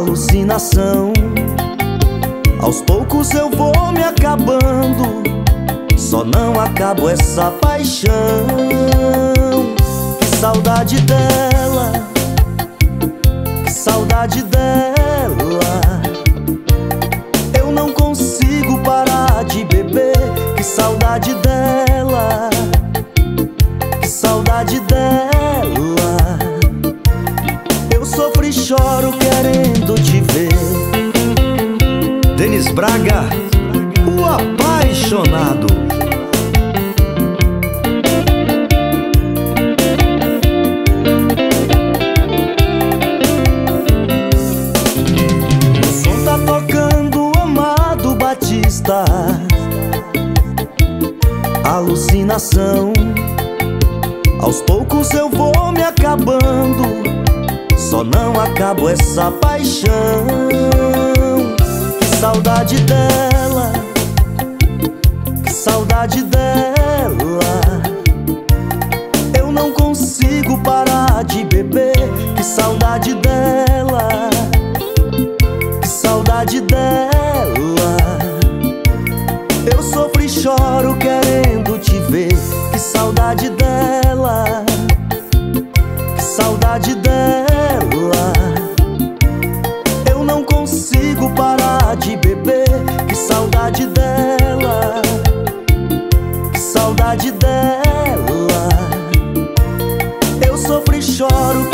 Alucinação. Aos poucos eu vou me acabando só não acabo essa paixão. Que saudade dela choro querendo te ver. Denis Braga, o apaixonado. O som tá tocando Amado Batista. Alucinação. Aos poucos eu vou me acabando Não acabo essa paixão. Que saudade dela. Que saudade dela. Eu não consigo parar de beber. Que saudade dela. Que saudade dela. Eu sofro e choro querendo dela. Eu não consigo parar de beber Que saudade dela Que saudade dela. Eu sofro e choro